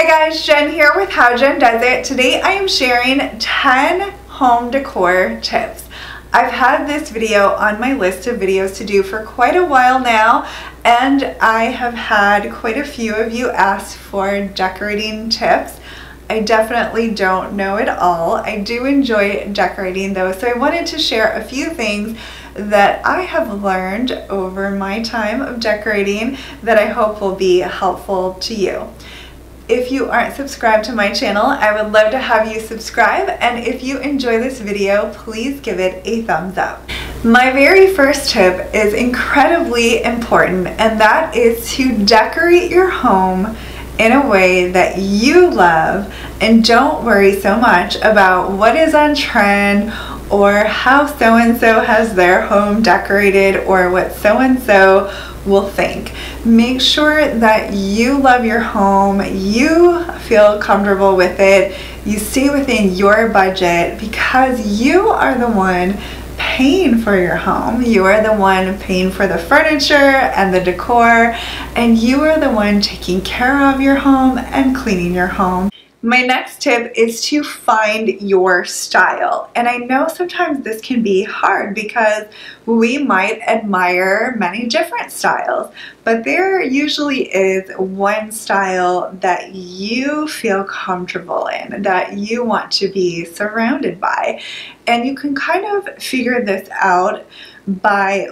Hi guys, Jen here with How Jen Does It. Today I am sharing 10 home decor tips. I've had this video on my list of videos to do for quite a while now and I have had quite a few of you ask for decorating tips. I definitely don't know it all. I do enjoy decorating though, so I wanted to share a few things that I have learned over my time of decorating that I hope will be helpful to you. If you aren't subscribed to my channel, I would love to have you subscribe and if you enjoy this video, please give it a thumbs up. My very first tip is incredibly important and that is to decorate your home in a way that you love and don't worry so much about what is on trend or how so-and-so has their home decorated or what so-and-so will think. Make sure that you love your home, you feel comfortable with it, you stay within your budget because you are the one paying for your home. You are the one paying for the furniture and the decor, and you are the one taking care of your home and cleaning your home. My next tip is to find your style. And I know sometimes this can be hard because we might admire many different styles, but there usually is one style that you feel comfortable in, that you want to be surrounded by. And you can kind of figure this out by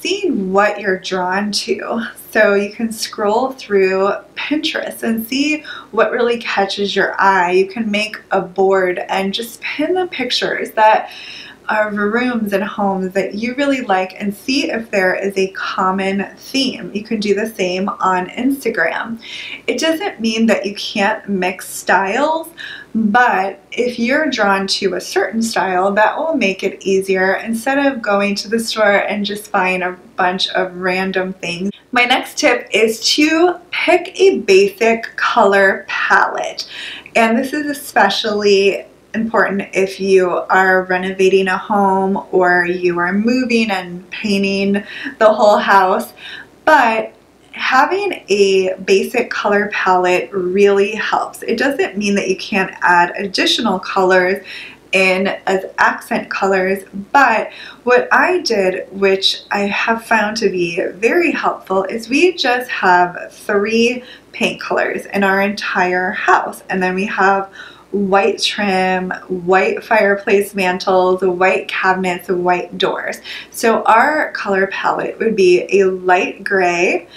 seeing what you're drawn to. So you can scroll through Pinterest and see what really catches your eye. You can make a board and just pin the pictures that are rooms and homes that you really like and see if there is a common theme. You can do the same on Instagram. It doesn't mean that you can't mix styles, but if you're drawn to a certain style, that will make it easier instead of going to the store and just buying a bunch of random things. My next tip is to pick a basic color palette. And this is especially important if you are renovating a home or you are moving and painting the whole house. But having a basic color palette really helps. It doesn't mean that you can't add additional colors in as accent colors but what I did which I have found to be very helpful is we just have three paint colors in our entire house and then we have white trim, white fireplace mantles, white cabinets, white doors. So our color palette would be a light gray,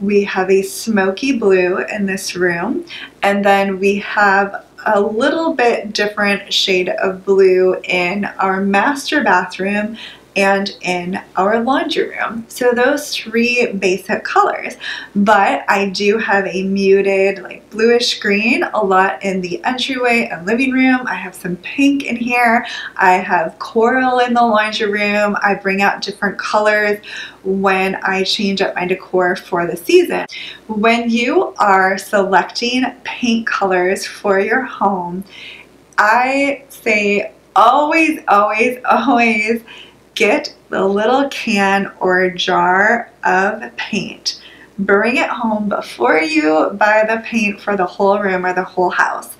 we have a smoky blue in this room, and then we have a little bit different shade of blue in our master bathroom and in our laundry room. So those three basic colors. But I do have a muted like bluish green a lot in the entryway and living room. I have some pink in here. I have coral in the laundry room. I bring out different colors when I change up my decor for the season. When you are selecting paint colors for your home, I say always, always, always get the little can or jar of paint. Bring it home before you buy the paint for the whole room or the whole house.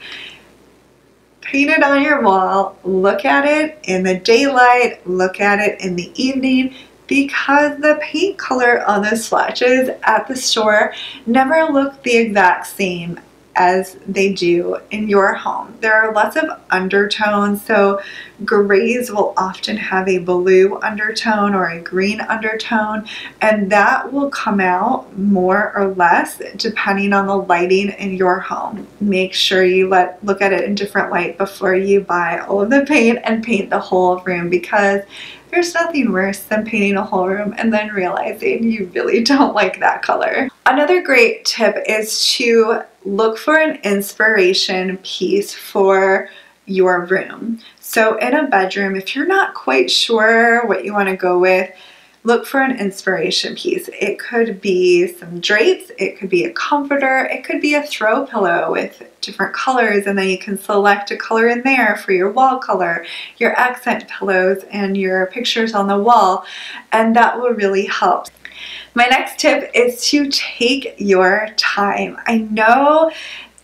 Paint it on your wall, look at it in the daylight, look at it in the evening, because the paint color on the swatches at the store never look the exact same as they do in your home. There are lots of undertones, so grays will often have a blue undertone or a green undertone, and that will come out more or less depending on the lighting in your home. Make sure you let look at it in different light before you buy all of the paint and paint the whole room because there's nothing worse than painting a whole room and then realizing you really don't like that color. Another great tip is to look for an inspiration piece for your room. So in a bedroom, if you're not quite sure what you want to go with, look for an inspiration piece. It could be some drapes, it could be a comforter, it could be a throw pillow with different colors and then you can select a color in there for your wall color, your accent pillows and your pictures on the wall and that will really help. My next tip is to take your time. I know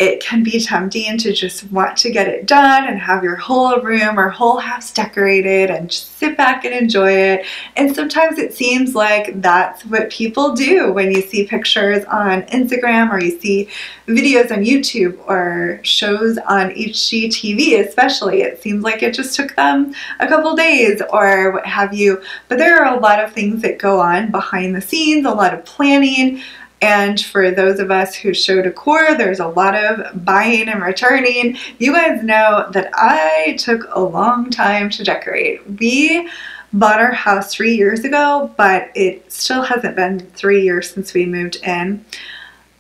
it can be tempting to just want to get it done and have your whole room or whole house decorated and just sit back and enjoy it. And sometimes it seems like that's what people do when you see pictures on Instagram or you see videos on YouTube or shows on HGTV especially. It seems like it just took them a couple days or what have you. But there are a lot of things that go on behind the scenes, a lot of planning, and for those of us who show decor, there's a lot of buying and returning. You guys know that I took a long time to decorate. We bought our house three years ago, but it still hasn't been three years since we moved in.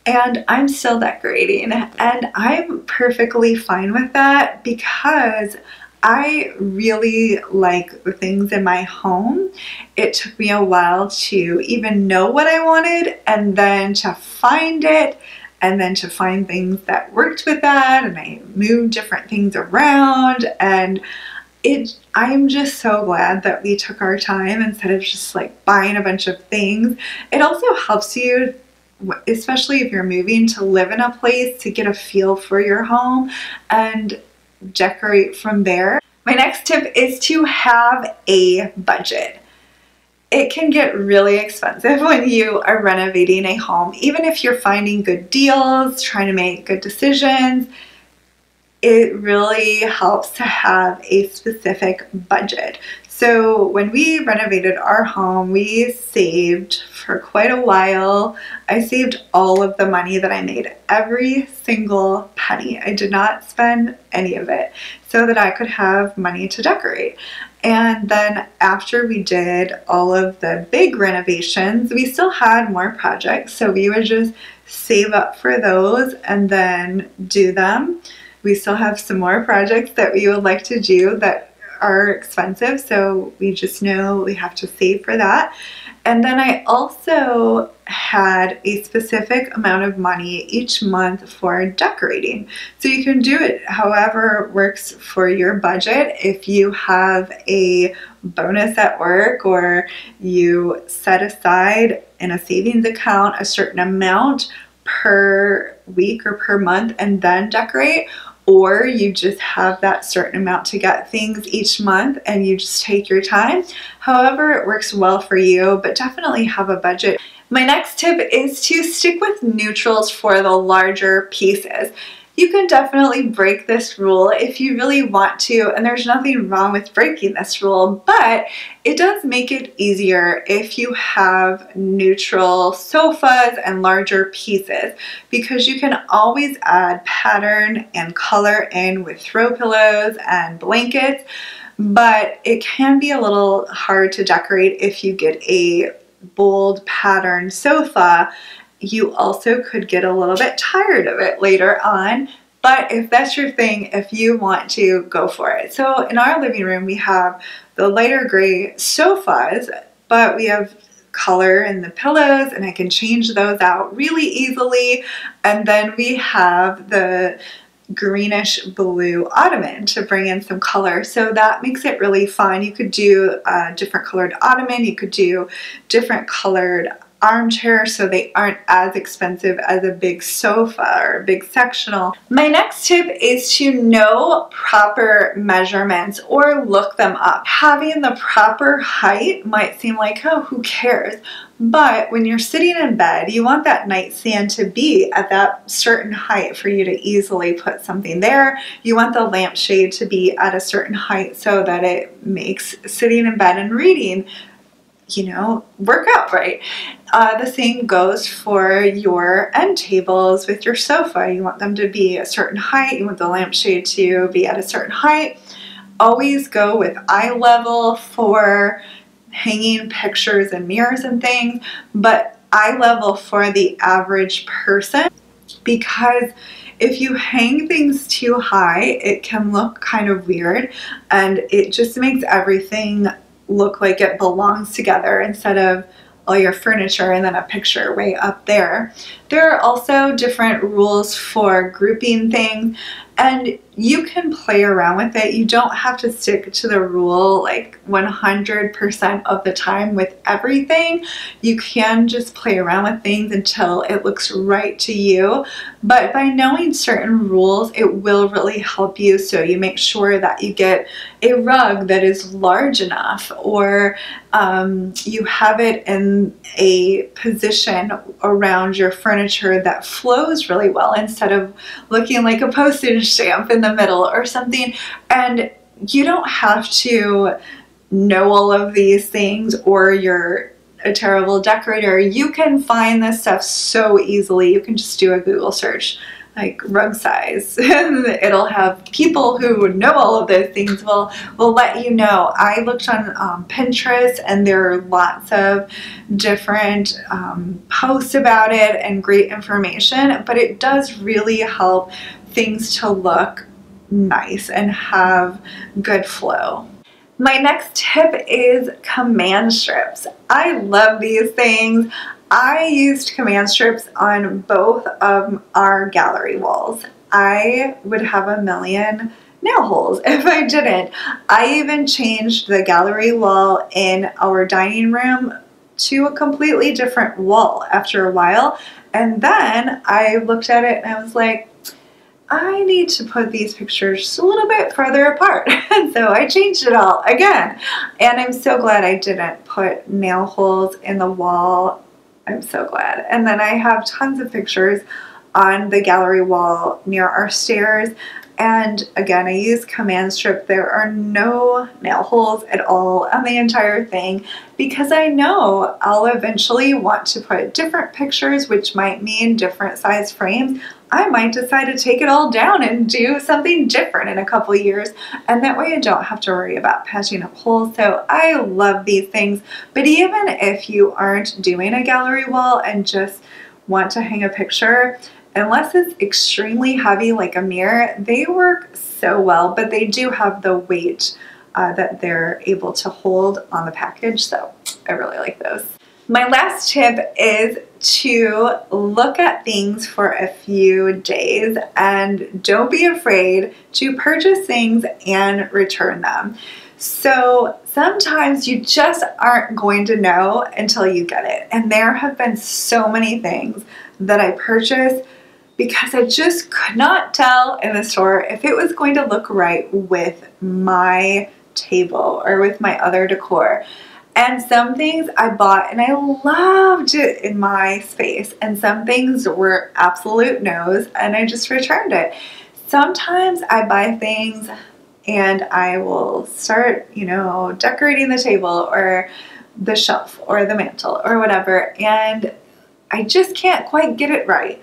And I'm still decorating and I'm perfectly fine with that because I really like the things in my home. It took me a while to even know what I wanted and then to find it and then to find things that worked with that and I moved different things around and it I'm just so glad that we took our time instead of just like buying a bunch of things. It also helps you especially if you're moving to live in a place to get a feel for your home and decorate from there. My next tip is to have a budget. It can get really expensive when you are renovating a home. Even if you're finding good deals, trying to make good decisions, it really helps to have a specific budget. So when we renovated our home, we saved for quite a while. I saved all of the money that I made, every single penny. I did not spend any of it so that I could have money to decorate. And then after we did all of the big renovations, we still had more projects. So we would just save up for those and then do them. We still have some more projects that we would like to do that are expensive, so we just know we have to save for that. And then I also had a specific amount of money each month for decorating. So you can do it however works for your budget. If you have a bonus at work or you set aside in a savings account a certain amount per week or per month and then decorate, or you just have that certain amount to get things each month and you just take your time. However, it works well for you, but definitely have a budget. My next tip is to stick with neutrals for the larger pieces you can definitely break this rule if you really want to, and there's nothing wrong with breaking this rule, but it does make it easier if you have neutral sofas and larger pieces because you can always add pattern and color in with throw pillows and blankets, but it can be a little hard to decorate if you get a bold pattern sofa you also could get a little bit tired of it later on. But if that's your thing, if you want to, go for it. So in our living room, we have the lighter gray sofas, but we have color in the pillows and I can change those out really easily. And then we have the greenish blue ottoman to bring in some color. So that makes it really fun. You could do a different colored ottoman, you could do different colored armchair so they aren't as expensive as a big sofa or a big sectional. My next tip is to know proper measurements or look them up. Having the proper height might seem like, oh, who cares? But when you're sitting in bed, you want that nightstand to be at that certain height for you to easily put something there. You want the lampshade to be at a certain height so that it makes sitting in bed and reading you know, work out right. Uh, the same goes for your end tables with your sofa. You want them to be a certain height. You want the lampshade to be at a certain height. Always go with eye level for hanging pictures and mirrors and things, but eye level for the average person because if you hang things too high, it can look kind of weird and it just makes everything look like it belongs together instead of all your furniture and then a picture way up there. There are also different rules for grouping things and you can play around with it. You don't have to stick to the rule like 100% of the time with everything. You can just play around with things until it looks right to you. But by knowing certain rules, it will really help you so you make sure that you get a rug that is large enough or um, you have it in a position around your furniture that flows really well instead of looking like a postage stamp in the middle or something. And you don't have to know all of these things or you're a terrible decorator. You can find this stuff so easily. You can just do a Google search like rug size. It'll have people who know all of those things will will let you know. I looked on um, Pinterest and there are lots of different um, posts about it and great information, but it does really help things to look nice and have good flow. My next tip is command strips. I love these things. I used command strips on both of our gallery walls. I would have a million nail holes if I didn't. I even changed the gallery wall in our dining room to a completely different wall after a while. And then I looked at it and I was like, I need to put these pictures just a little bit further apart. and so I changed it all again. And I'm so glad I didn't put nail holes in the wall. I'm so glad. And then I have tons of pictures on the gallery wall near our stairs and again, I use command strip. There are no nail holes at all on the entire thing because I know I'll eventually want to put different pictures, which might mean different size frames. I might decide to take it all down and do something different in a couple years. And that way I don't have to worry about patching up holes. So I love these things. But even if you aren't doing a gallery wall and just want to hang a picture, unless it's extremely heavy like a mirror, they work so well, but they do have the weight uh, that they're able to hold on the package. So I really like those. My last tip is to look at things for a few days and don't be afraid to purchase things and return them. So sometimes you just aren't going to know until you get it. And there have been so many things that I purchased because I just could not tell in the store if it was going to look right with my table or with my other decor. And some things I bought and I loved it in my space and some things were absolute no's and I just returned it. Sometimes I buy things and I will start, you know, decorating the table or the shelf or the mantle or whatever and I just can't quite get it right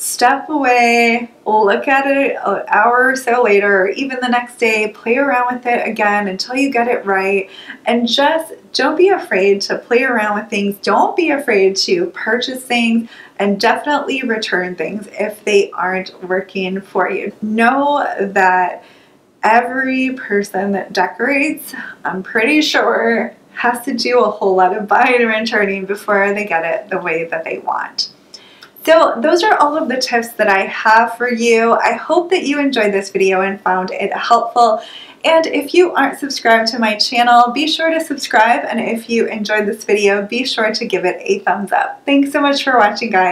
step away, look at it an hour or so later, or even the next day, play around with it again until you get it right. And just don't be afraid to play around with things. Don't be afraid to purchase things and definitely return things if they aren't working for you. Know that every person that decorates, I'm pretty sure, has to do a whole lot of buying and returning before they get it the way that they want. So those are all of the tips that I have for you. I hope that you enjoyed this video and found it helpful. And if you aren't subscribed to my channel, be sure to subscribe. And if you enjoyed this video, be sure to give it a thumbs up. Thanks so much for watching, guys.